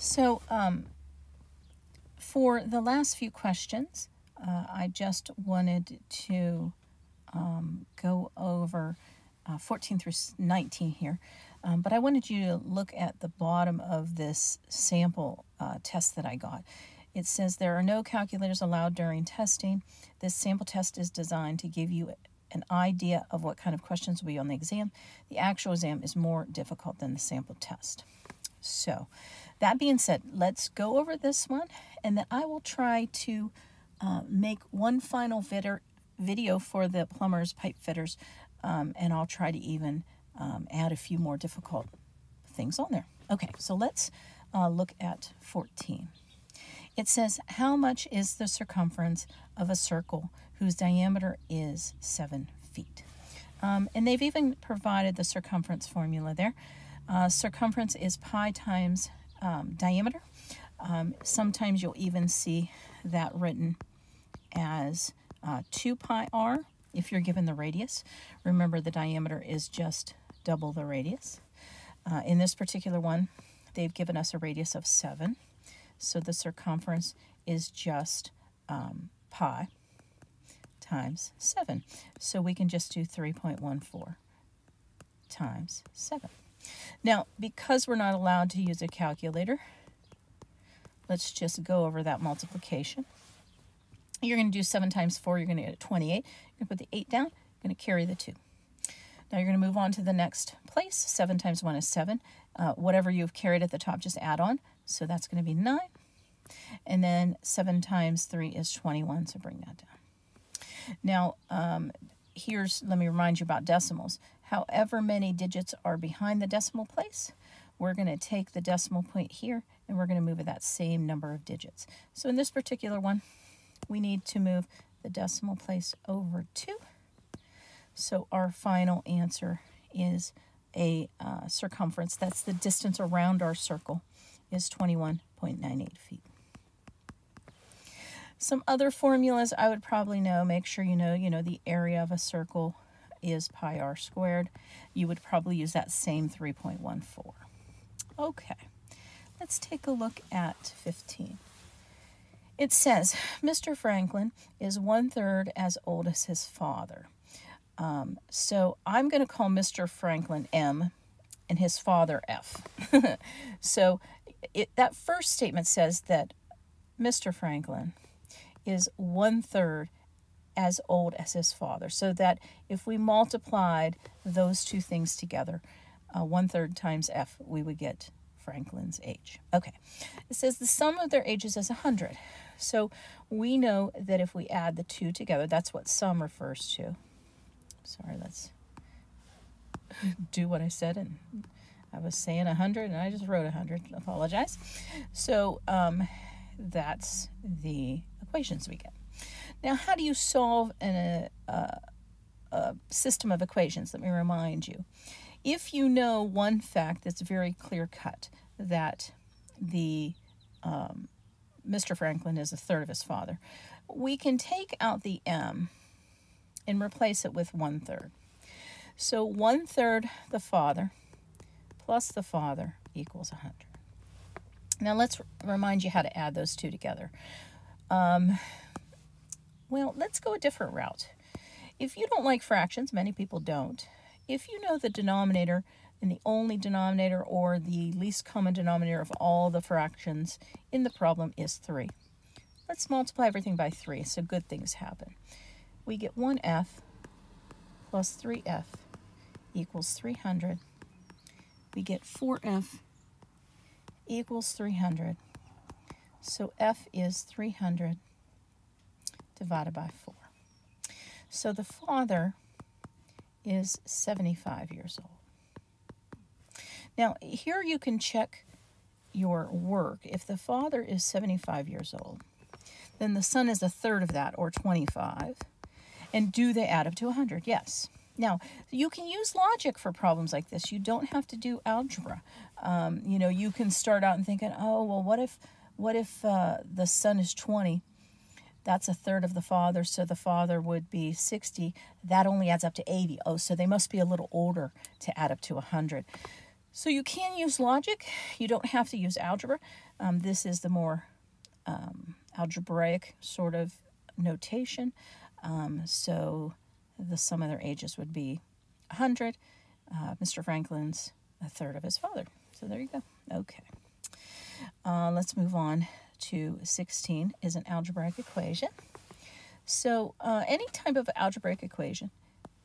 So um, for the last few questions, uh, I just wanted to um, go over uh, 14 through 19 here. Um, but I wanted you to look at the bottom of this sample uh, test that I got. It says there are no calculators allowed during testing. This sample test is designed to give you an idea of what kind of questions will be on the exam. The actual exam is more difficult than the sample test. So, that being said, let's go over this one and then I will try to uh, make one final video for the plumbers, pipe fitters, um, and I'll try to even um, add a few more difficult things on there. Okay, so let's uh, look at 14. It says, how much is the circumference of a circle whose diameter is 7 feet? Um, and they've even provided the circumference formula there. Uh, circumference is pi times um, diameter. Um, sometimes you'll even see that written as uh, 2 pi r if you're given the radius. Remember the diameter is just double the radius. Uh, in this particular one, they've given us a radius of 7. So the circumference is just um, pi times 7. So we can just do 3.14 times 7. Now, because we're not allowed to use a calculator, let's just go over that multiplication. You're going to do 7 times 4, you're going to get 28. You're going to put the 8 down, you're going to carry the 2. Now you're going to move on to the next place. 7 times 1 is 7. Uh, whatever you've carried at the top, just add on. So that's going to be 9. And then 7 times 3 is 21, so bring that down. Now, um, here's, let me remind you about decimals. However many digits are behind the decimal place, we're going to take the decimal point here and we're going to move it that same number of digits. So in this particular one, we need to move the decimal place over 2. So our final answer is a uh, circumference. That's the distance around our circle is 21.98 feet. Some other formulas I would probably know, make sure you know, you know, the area of a circle is pi r squared. You would probably use that same 3.14. Okay, let's take a look at 15. It says, Mr. Franklin is one third as old as his father. Um, so I'm going to call Mr. Franklin M and his father F. so it, that first statement says that Mr. Franklin is one third as old as his father. So that if we multiplied those two things together, uh, one third times f, we would get Franklin's age. Okay, it says the sum of their ages is 100. So we know that if we add the two together, that's what sum refers to. Sorry, let's do what I said. And I was saying 100 and I just wrote 100. Apologize. So um, that's the equations we get. Now, how do you solve an, a, uh, a system of equations? Let me remind you. If you know one fact that's very clear cut, that the um, Mr. Franklin is a third of his father, we can take out the m and replace it with one third. So one third the father plus the father equals 100. Now let's remind you how to add those two together. Um, well, let's go a different route. If you don't like fractions, many people don't, if you know the denominator and the only denominator or the least common denominator of all the fractions in the problem is 3. Let's multiply everything by 3 so good things happen. We get 1f plus 3f equals 300. We get 4f equals 300. So f is 300 divided by 4. So the father is 75 years old. Now, here you can check your work. If the father is 75 years old, then the son is a third of that, or 25. And do they add up to 100? Yes. Now, you can use logic for problems like this. You don't have to do algebra. Um, you know, you can start out and thinking, oh, well, what if, what if uh, the son is 20? That's a third of the father, so the father would be 60. That only adds up to 80. Oh, so they must be a little older to add up to 100. So you can use logic. You don't have to use algebra. Um, this is the more um, algebraic sort of notation. Um, so the sum of their ages would be 100. Uh, Mr. Franklin's a third of his father. So there you go. Okay. Uh, let's move on to 16 is an algebraic equation. So uh, any type of algebraic equation,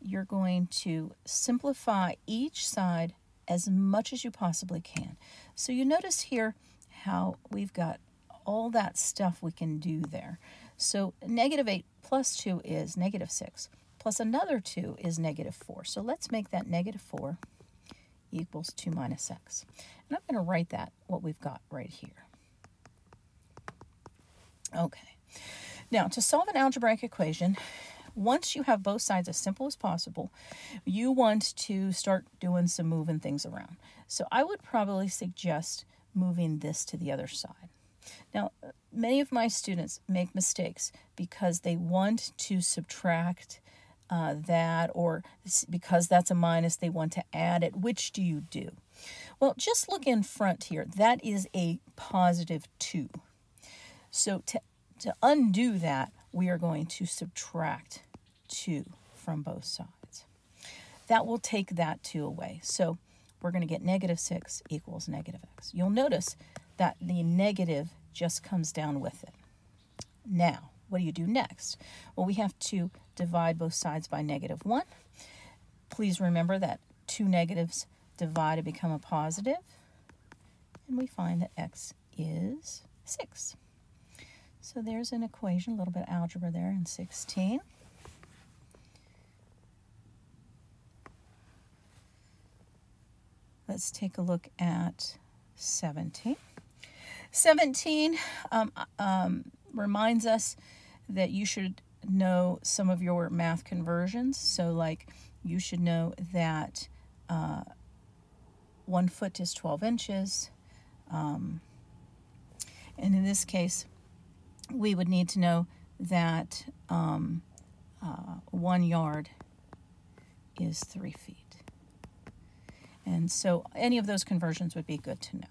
you're going to simplify each side as much as you possibly can. So you notice here how we've got all that stuff we can do there. So negative 8 plus 2 is negative 6, plus another 2 is negative 4. So let's make that negative 4 equals 2 minus x. And I'm going to write that, what we've got right here. Okay. Now, to solve an algebraic equation, once you have both sides as simple as possible, you want to start doing some moving things around. So I would probably suggest moving this to the other side. Now, many of my students make mistakes because they want to subtract uh, that, or because that's a minus, they want to add it. Which do you do? Well, just look in front here. That is a positive 2. So to, to undo that, we are going to subtract 2 from both sides. That will take that 2 away. So we're going to get negative 6 equals negative x. You'll notice that the negative just comes down with it. Now, what do you do next? Well, we have to divide both sides by negative 1. Please remember that two negatives divide to become a positive. positive, and we find that x is 6. So there's an equation, a little bit of algebra there in 16. Let's take a look at 17. 17 um, um, reminds us that you should know some of your math conversions. So, like, you should know that uh, one foot is 12 inches. Um, and in this case, we would need to know that um, uh, one yard is three feet. And so any of those conversions would be good to know.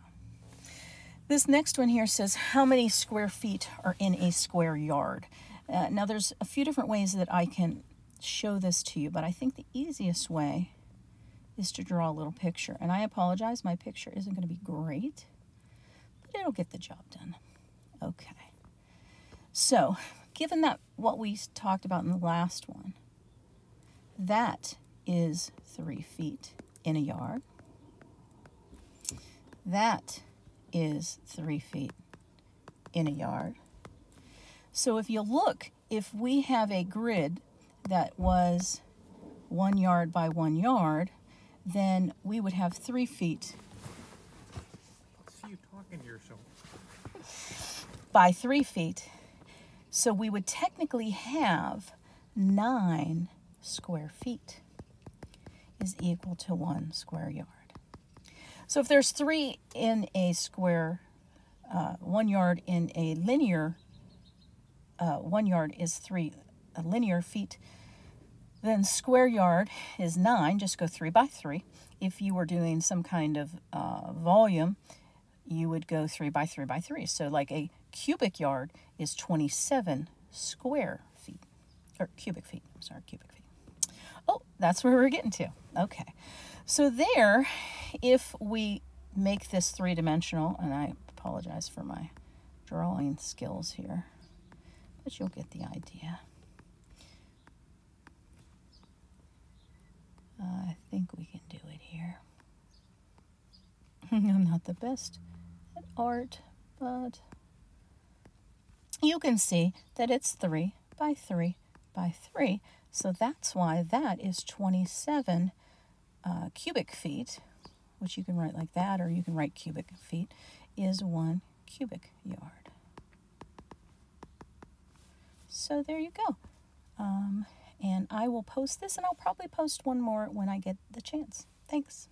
This next one here says how many square feet are in a square yard. Uh, now there's a few different ways that I can show this to you, but I think the easiest way is to draw a little picture. And I apologize, my picture isn't going to be great, but it'll get the job done. Okay. So, given that what we talked about in the last one, that is three feet in a yard. That is three feet in a yard. So if you look, if we have a grid that was one yard by one yard, then we would have three feet by three feet. So we would technically have nine square feet is equal to one square yard. So if there's three in a square, uh, one yard in a linear, uh, one yard is three linear feet, then square yard is nine, just go three by three. If you were doing some kind of uh, volume, you would go three by three by three. So like a cubic yard is 27 square feet, or cubic feet, I'm sorry, cubic feet. Oh, that's where we're getting to. Okay. So there, if we make this three-dimensional, and I apologize for my drawing skills here, but you'll get the idea. I think we can do it here. I'm not the best at art, but you can see that it's 3 by 3 by 3. So that's why that is 27 uh, cubic feet, which you can write like that, or you can write cubic feet, is one cubic yard. So there you go. Um, and I will post this, and I'll probably post one more when I get the chance. Thanks.